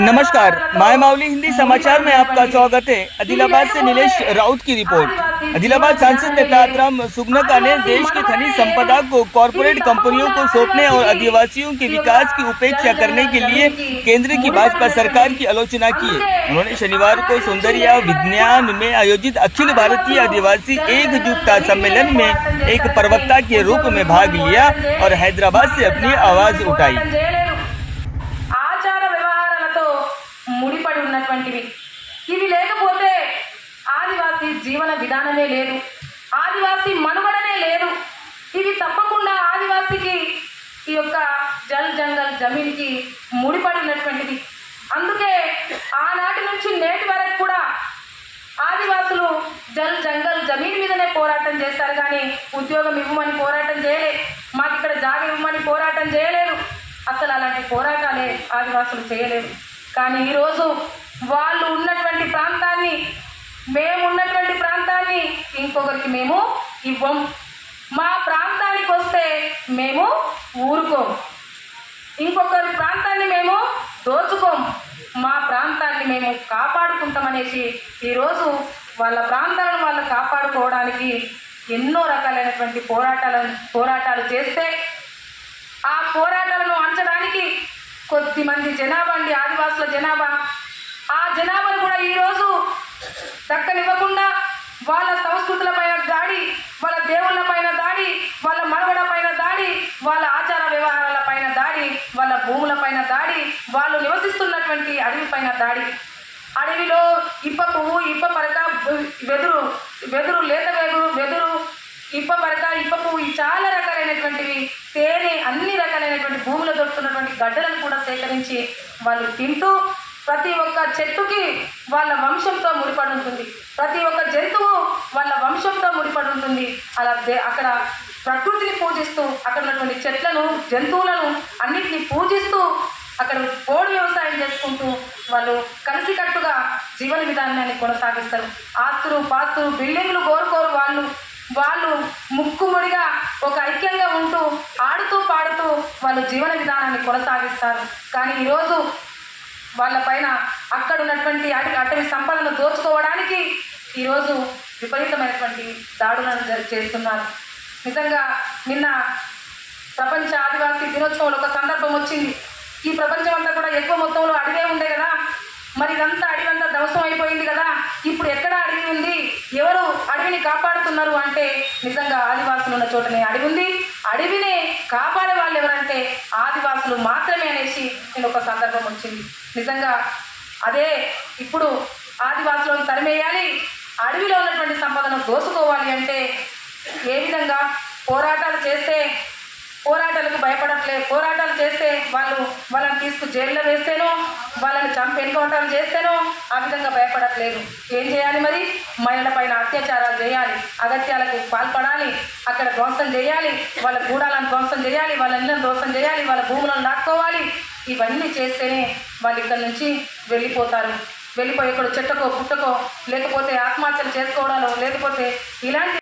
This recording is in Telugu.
नमस्कार माय मावली हिंदी समाचार में आपका स्वागत है। आदिलाबाद से नीलेश राउत की रिपोर्ट। आदिलाबाद सांसद नेता आतराम सुगनका ने देश की खनिज संपदा को कॉरपोरेट कंपनियों को सौंपने और आदिवासियों के विकास की उपेक्षा करने के लिए केंद्र की भाजपा सरकार की आलोचना की है। उन्होंने शनिवार को सौंदर्य विज्ञान में आयोजित अखिल भारतीय आदिवासी एकजुटता सम्मेलन में एक प्रवक्ता के रूप में भाग लिया और हैदराबाद से अपनी आवाज़ उठाई। ముడిపడి ఇవి లేకపోతే ఆదివాసీ జీవన విధానమే లేదు. ఆదివాసీ మనుగడనే లేదు. ఇవి తప్పకుండా ఆదివాసికి ఈ యొక్క జల్ జంగల్ జమీన్కి ముడిపడి ఉన్నటువంటిది అందుకే ఆనాటి నుంచి నేటి వరకు కూడా ఆదివాసులు జల్ జంగల్ జమీన్ మీదనే పోరాటం చేస్తారు కానీ ఉద్యోగం ఇవ్వమని పోరాటం చేయలే. మాకు ఇక్కడ జాగ ఇవ్వమని పోరాటం చేయలేదు. అసలు అలాంటి పోరాటాలే ఆదివాసులు చేయలేదు. కానీ ఈరోజు వాళ్ళు ఉన్నటువంటి ప్రాంతాన్ని మేము ఉన్నటువంటి ప్రాంతాన్ని ఇంకొకరికి మేము ఇవ్వం. మా ప్రాంతానికి వస్తే మేము ఊరుకోం. ఇంకొకరి ప్రాంతాన్ని మేము దోచుకోం. మా ప్రాంతాన్ని మేము కాపాడుకుంటామనేసి ఈరోజు వాళ్ళ ప్రాంతాలను వాళ్ళు కాపాడుకోవడానికి ఎన్నో రకాలైనటువంటి పోరాటాలను పోరాటాలు చేస్తే ఆ పోరాటాలను అంచడానికి కొద్దిమంది జనాభా అండి ఆదివాసుల జనాభా. ఆ జనాభాను కూడా ఈరోజు దక్కనివ్వకుండా వాళ్ళ సంస్కృతుల పైన దాడి వాళ్ళ దేవుళ్ళ పైన దాడి వాళ్ళ మనుగడ పైన దాడి వాళ్ళ ఆచార వ్యవహారాల పైన దాడి వాళ్ళ భూముల పైన దాడి వాళ్ళు నివసిస్తున్నటువంటి అడవి పైన దాడి. అడవిలో ఇప్ప పువ్వు ఇప్ప పరక వెదురు వెదురు లేత వెదురు వెదురు ఇప్ప పరక ఇప్ప పువ్వు చాలా రకాలైనటువంటివి తేనె అన్ని రకాలైనటువంటి భూమిలో దొరుకుతున్నటువంటి గడ్డలను కూడా సేకరించి వాళ్ళు తింటూ ప్రతి ఒక్క చెట్టుకి వాళ్ళ వంశంతో ముడిపడి ఉంటుంది. ప్రతి ఒక్క జంతువు వాళ్ళ వంశంతో ముడిపడి ఉంటుంది. అలా దే- అక్కడ ప్రకృతిని పూజిస్తూ అక్కడ ఉన్నటువంటి చెట్లను జంతువులను అన్నిటిని పూజిస్తూ అక్కడ పోడు వ్యవసాయం చేసుకుంటూ వాళ్ళు కలిసికట్టుగా జీవన విధానాన్ని కొనసాగిస్తారు. ఆస్తులు పాస్తులు బిల్డింగ్లు కోరుకోరు వాళ్ళు. వాళ్ళు ముక్కుముడిగా ఒక ఐక్యంగా ఉంటూ ఆడుతూ పాడుతూ వాళ్ళు జీవన విధానాన్ని కొనసాగిస్తారు. కానీ ఈరోజు వాళ్ళ పైన అక్కడ ఉన్నటువంటి అటవి అటవీ సంపదను దోచుకోవడానికి ఈరోజు విపరీతమైనటువంటి దాడులను జరి- చేస్తున్నారు. నిజంగా నిన్న ప్రపంచ ఆదివాసీ దినోత్సవంలో ఒక సందర్భం వచ్చింది. ఈ ప్రపంచం అంతా కూడా ఎక్కువ మొత్తంలో అడిగే ఉండే కదా మరి ఇదంతా అడవంతా ధ్వంసం అయిపోయింది కదా. ఇప్పుడు ఎక్కడ అడవి ఉంది? ఎవరు అడవిని కాపాడుతున్నారు అంటే నిజంగా ఆదివాసులు ఉన్న చోటనే అడవి ఉంది. అడవిని కాపాడే వాళ్ళు ఎవరంటే ఆదివాసులు మాత్రమే అనేసి నేను ఒక సందర్భం వచ్చింది. నిజంగా అదే ఇప్పుడు ఆదివాసులను తరిమేయాలి అడవిలో ఉన్నటువంటి సంపదను దోసుకోవాలి అంటే ఏ విధంగా పోరాటాలు చేస్తే పోరాటాలకు భయపడట్లే పోరాటాలు చేస్తే వాళ్ళు వాళ్ళని తీసుకు జైల్లో వేస్తేనో వాళ్ళని చంపి ఎన్కౌంటర్లు చేస్తేనో ఆ విధంగా భయపడట్లేదు. ఏం చేయాలి మరి? మహిళల పైన అత్యాచారాలు చేయాలి. అగత్యాలకు పాల్పడాలి. అక్కడ ధ్వంసం చేయాలి. వాళ్ళ గూడాలను ధ్వంసం చేయాలి. వాళ్ళ ఇళ్ళను ధ్వంసం చేయాలి. వాళ్ళ భూములను లాక్కోవాలి. ఇవన్నీ చేస్తేనే వాళ్ళు ఇక్కడి నుంచి వెళ్ళిపోతారు. వెళ్ళిపోయి ఇక్కడ చెట్టకో పుట్టకో లేకపోతే ఆత్మహత్యలు చేసుకోవడాలో లేకపోతే ఇలాంటి